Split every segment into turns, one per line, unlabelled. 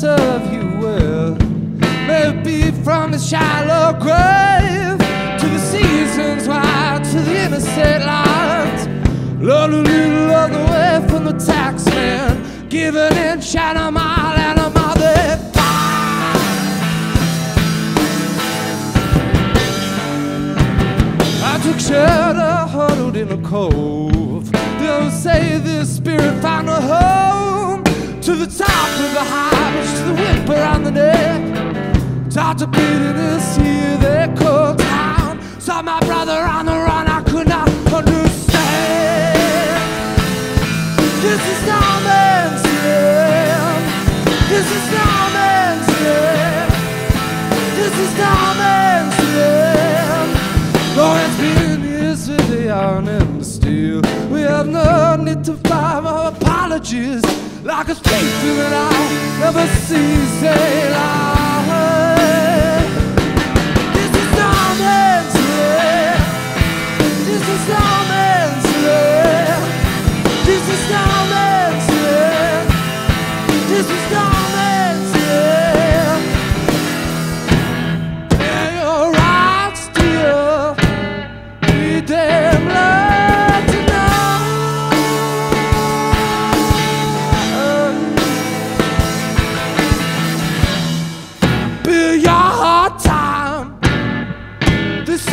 serve you well. May it be from the shallow grave to the seasons wide to the innocent light. learn a little of the way from the tax man, giving in a mile and a mile. I took shelter, huddled in a cove. They'll say this spirit found a home to the top of the high around the neck. Taught to bitterness here they call town. Saw my brother on the run, apologies. Like a thief that I never sees daylight.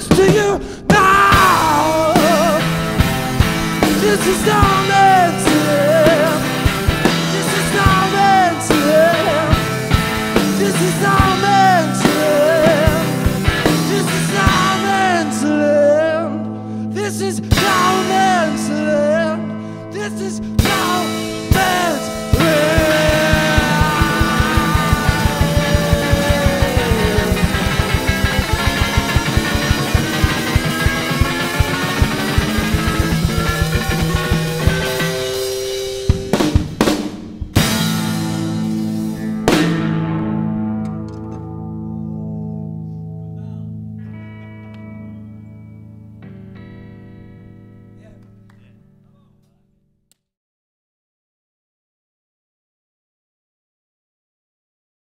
much to you now. This is not meant This is not meant This is not meant This is not meant This is